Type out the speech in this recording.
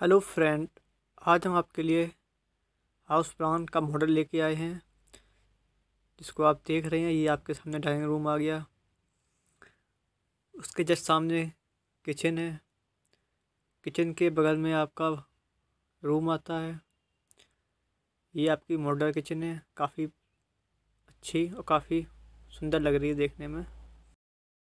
Hello friend, आज हम आपके लिए हाउस प्लान का मॉडल लेके आए हैं। जिसको आप देख रहे हैं, ये आपके सामने डाइनिंग रूम आ गया। उसके जस्ट सामने किचन है। किचन के बगल में आपका रूम आता है। ये आपकी मॉडल किचन है। काफ़ी अच्छी और काफ़ी सुंदर लग रही है देखने में।